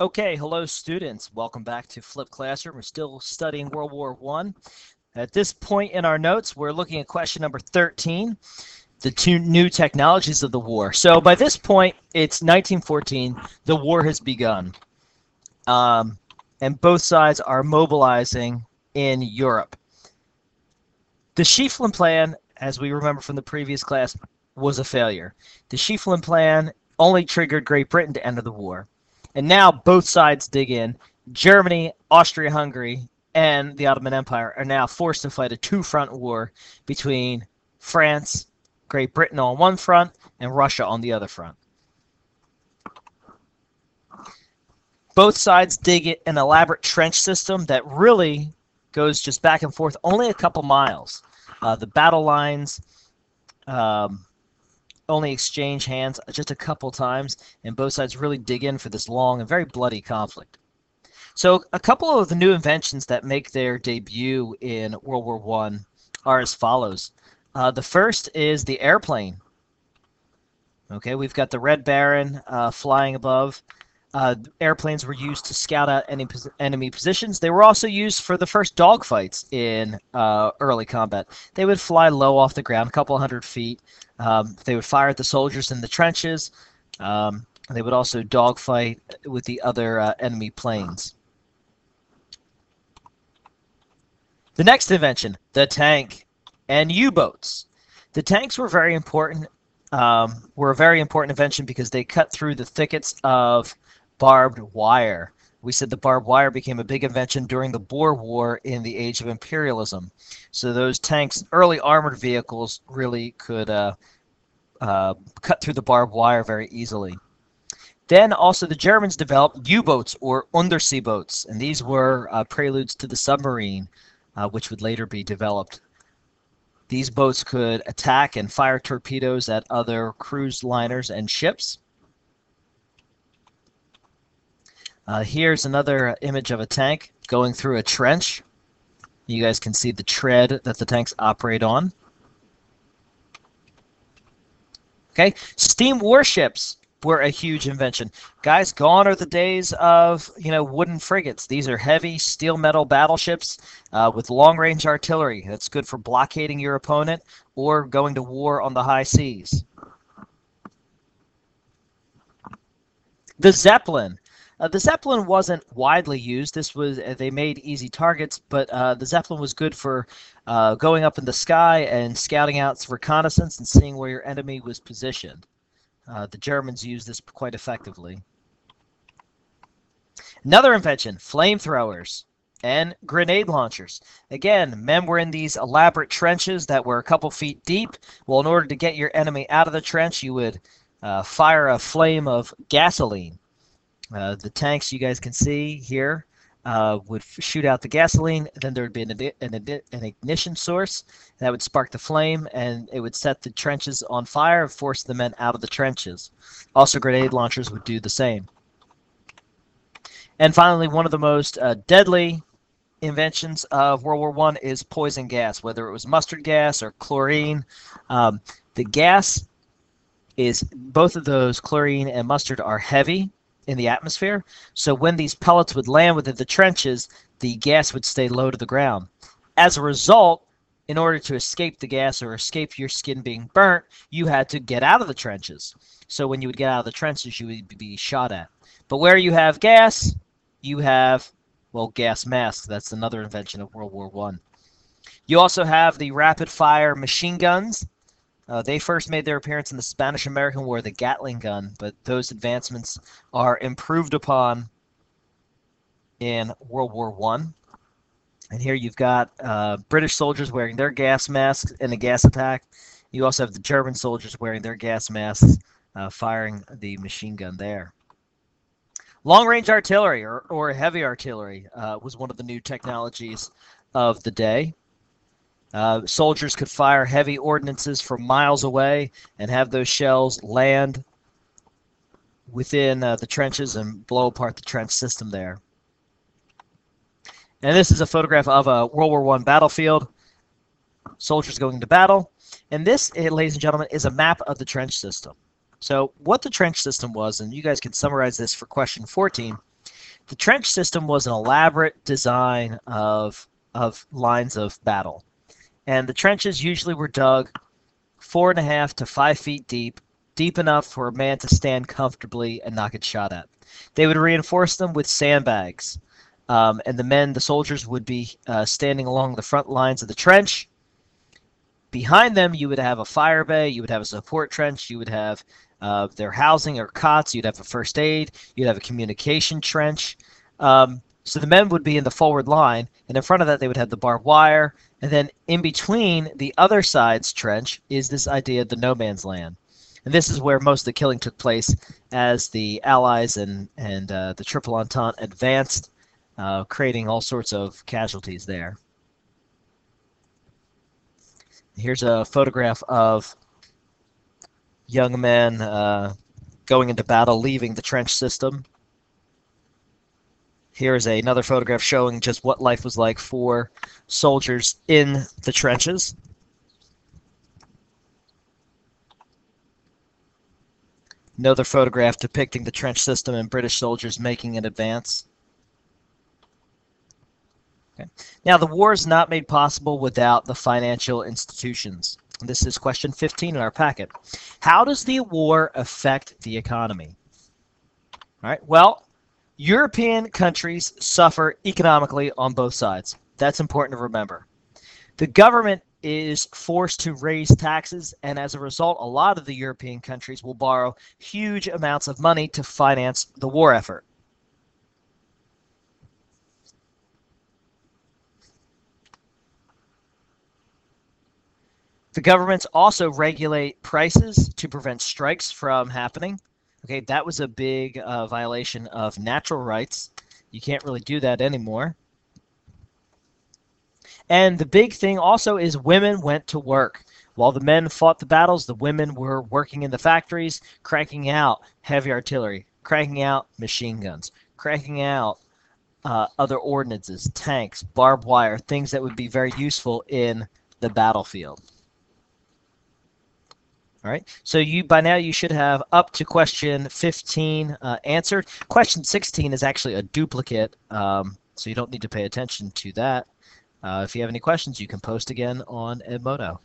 Okay, hello students. Welcome back to Flip Classroom. We're still studying World War One. At this point in our notes, we're looking at question number 13, the two new technologies of the war. So by this point, it's 1914. The war has begun. Um, and both sides are mobilizing in Europe. The Schlieffen Plan, as we remember from the previous class, was a failure. The Schlieffen Plan only triggered Great Britain to enter the war. And now both sides dig in. Germany, Austria Hungary, and the Ottoman Empire are now forced to fight a two front war between France, Great Britain on one front, and Russia on the other front. Both sides dig an elaborate trench system that really goes just back and forth only a couple miles. Uh, the battle lines um, only exchange hands just a couple times, and both sides really dig in for this long and very bloody conflict. So, a couple of the new inventions that make their debut in World War One are as follows. Uh, the first is the airplane. Okay, we've got the Red Baron uh, flying above. Uh, airplanes were used to scout out any pos- enemy positions. They were also used for the first dogfights in uh, early combat. They would fly low off the ground, a couple hundred feet. Um, they would fire at the soldiers in the trenches. Um, they would also dogfight with the other uh, enemy planes. The next invention, the tank and U-boats. The tanks were very important. Um, were a very important invention because they cut through the thickets of barbed wire. We said the barbed wire became a big invention during the Boer War in the age of imperialism. So those tanks, early armored vehicles, really could uh, uh, cut through the barbed wire very easily. Then also the Germans developed U-boats or undersea boats, and these were uh, preludes to the submarine, uh, which would later be developed. These boats could attack and fire torpedoes at other cruise liners and ships. Uh, here's another image of a tank going through a trench. You guys can see the tread that the tanks operate on. Okay, steam warships were a huge invention. Guys, gone are the days of you know wooden frigates. These are heavy steel metal battleships uh, with long range artillery. That's good for blockading your opponent or going to war on the high seas. The Zeppelin uh, the Zeppelin wasn't widely used. This was uh, they made easy targets, but uh, the Zeppelin was good for uh, going up in the sky and scouting out reconnaissance and seeing where your enemy was positioned. Uh, the Germans used this quite effectively. Another invention: flamethrowers and grenade launchers. Again, men were in these elaborate trenches that were a couple feet deep. Well, in order to get your enemy out of the trench, you would uh, fire a flame of gasoline uh, the tanks you guys can see here uh, would shoot out the gasoline, then there would be an, an, an, ignition source that would spark the flame, and it would set the trenches on fire and force the men out of the trenches. Also, grenade launchers would do the same. And finally, one of the most uh, deadly inventions of World War One is poison gas, whether it was mustard gas or chlorine. Um, the gas is both of those, chlorine and mustard, are heavy in the atmosphere. So when these pellets would land within the trenches, the gas would stay low to the ground. As a result, in order to escape the gas or escape your skin being burnt, you had to get out of the trenches. So when you would get out of the trenches, you would be shot at. But where you have gas, you have, well, gas masks. That's another invention of World War One. You also have the rapid fire machine guns uh, they first made their appearance in the Spanish American War, the Gatling gun, but those advancements are improved upon in World War One. And here you've got uh, British soldiers wearing their gas masks in a gas attack. You also have the German soldiers wearing their gas masks, uh, firing the machine gun there. Long range artillery or, or heavy artillery uh, was one of the new technologies of the day. Uh, soldiers could fire heavy ordnances from miles away and have those shells land within uh, the trenches and blow apart the trench system there. And this is a photograph of a World War I battlefield. Soldiers going to battle. And this, eh, ladies and gentlemen, is a map of the trench system. So what the trench system was, and you guys can summarize this for question 14, the trench system was an elaborate design of of lines of battle, and the trenches usually were dug four and a half to five feet deep, deep enough for a man to stand comfortably and not get shot at. They would reinforce them with sandbags, um, and the men, the soldiers, would be uh, standing along the front lines of the trench. Behind them, you would have a fire bay, you would have a support trench, you would have uh, their housing or cots, you'd have a first aid, you'd have a communication trench. Um, so the men would be in the forward line, and in front of that, they would have the barbed wire. And then in between the other side's trench is this idea of the no man's land. And this is where most of the killing took place as the Allies and, and uh, the Triple Entente advanced, uh, creating all sorts of casualties there. Here's a photograph of young men uh, going into battle, leaving the trench system. Here is another photograph showing just what life was like for soldiers in the trenches. Another photograph depicting the trench system and British soldiers making an advance. Okay. Now, the war is not made possible without the financial institutions. This is question 15 in our packet. How does the war affect the economy? All right. Well, European countries suffer economically on both sides. That's important to remember. The government is forced to raise taxes, and as a result, a lot of the European countries will borrow huge amounts of money to finance the war effort. The governments also regulate prices to prevent strikes from happening. Okay, that was a big uh, violation of natural rights. You can't really do that anymore. And the big thing also is women went to work. While the men fought the battles, the women were working in the factories, cranking out heavy artillery, cranking out machine guns, cranking out uh, other ordinances, tanks, barbed wire, things that would be very useful in the battlefield. All right, so you by now you should have up to question 15 uh, answered. Question 16 is actually a duplicate, um, so you don't need to pay attention to that. Uh, if you have any questions, you can post again on Edmodo.